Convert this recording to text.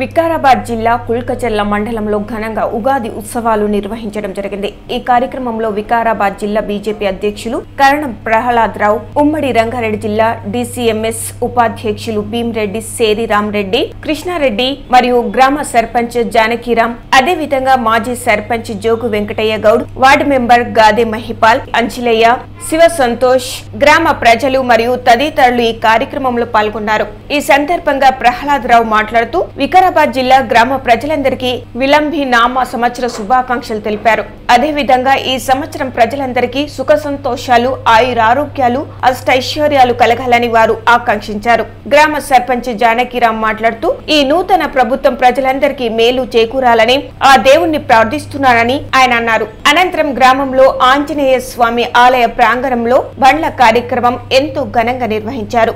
వికారాబాద్ జిల్లా కుల్కచెర్ల మండలంలో ఘనంగా ఉగాది ఉత్సవాలు నిర్వహించడం జరిగింది. ఈ కార్యక్రమంలో వికారాబాద్ జిల్లా బీజేపీ అధ్యక్షులు కరణం ప్రహ్లాద్ రావు ఉమ్మడి రంగారెడ్డి జిల్లా డిసిఎంఎస్ ఉపాధ్యక్షులు భీమరెడ్డి సేరిరామ్ రెడ్డి కృష్ణారెడ్డి మరియు గ్రామ సర్పంచ్ జానకిరామ్ అదేవిధంగా మాజీ సర్పంచ్ జోగు వెంకటయ్య గౌడ్ వార్డు మెంబర్ గాదే మహిపాల్ అంచిలయ్య శివ సంతోష్ గ్రామ ప్రజలు మరియు తదితరులు ఈ కార్యక్రమంలో పాల్గొన్నారు. ఈ సందర్భంగా ప్రహ్లాద్ రావు మాట్లాడుతూ వికారాబాద్ జిల్లా గ్రామ ప్రజలందరికీ విలంబి నామ సంవత్సర శుభాకాంక్షలు తెలిపారు. అదేవిధంగా ఈ సంవత్సరం ప్రజలందరికీ సుఖ సంతోషాలు ఆయురారోగ్యాలు అష్టైశ్వర్యాలు కలగాలని వారు ఆకాంక్షించారు. గ్రామ సర్పంచ్ జానకిరామ్ మాట్లాడుతూ ఈ నూతన ప్రభుత్వం ప్రజలందరికీ మేలు చేకూరాలని ఆ దేవుణ్ణి ప్రార్థిస్తున్నానని ఆయన అన్నారు. అనంతరం గ్రామంలో ఆంజనేయ స్వామి ఆలయ ప్రాంగణంలో బండ్ల కార్యక్రమం ఎంతో ఘనంగా నిర్వహించారు.